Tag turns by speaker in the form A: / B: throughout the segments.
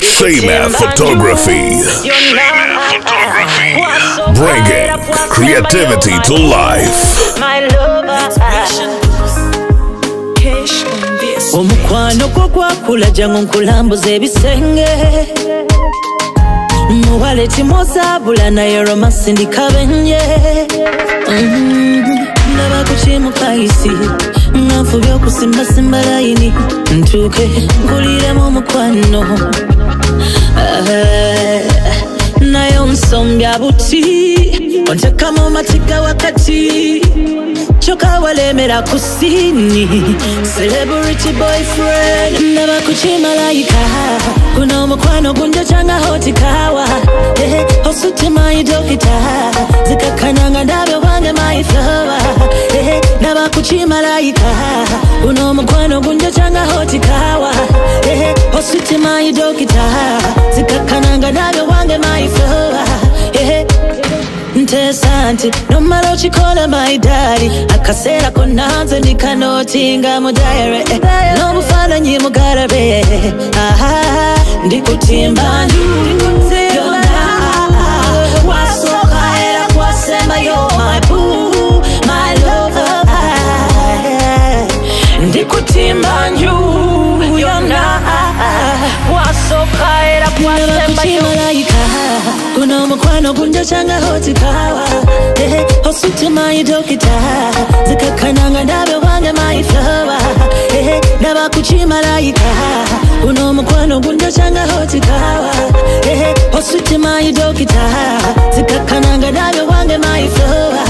A: Seymour Photography. Seymour Photography. Bringing creativity to life.
B: omukwano gwo gwakulaja ngo nkulambuza ebisenge muwale timozabula naye romansi ndikabenye mm, nabakukimukaisi nafubya okusimbasimba layini ntuuke nkuliremu omukwano Ah, naye onsombya buti ontekamu matiga wakati kyokka walemera ku celebrity boyfriend ndaba kukimalayika guno omukwano gunjokyanga hotikawa dokita. Eh, ndaba kukimalayika guno omukwano gunjokyanga hotikawa osute my dokita. Zikakananga ndabe wange flower Eh, nteesa nti nomala okikola maidari akaseera konanze ndikanotinga mu dayare n'obufaananyi mugarabe Aha, ndikutimba yonna wasooka era mukwano gunjakyanga hotikawa osutte mayidokita zikakkananga ndabe bwange mayiflowa ndaba kukimalayika guno omukwano gunjakyanga hotikawa osutte mayidokita zikakkananga ndabe bwange mayiflowa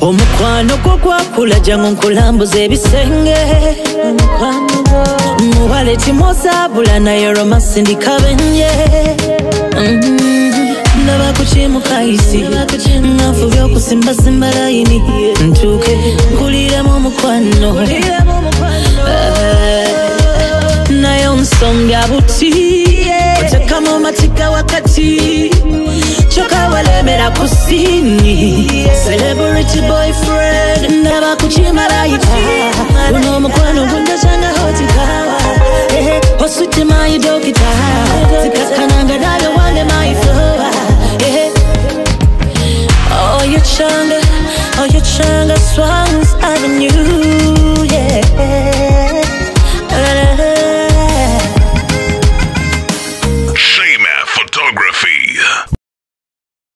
B: omukwano gwo gwakula jangu nkulambuza ebisenge. Muwale kimwosabula naye romasi ndikabenye. easy kinafu byokusimbasimba kulira ntuuke kwano. Eh, na yon omusonga buti otekamu matika wakati. Choka wale mera kusini. celebrity boyfriend ndaba kukimalayita guno omukwano gundazanga hotikawa eh, osutte mayi dokita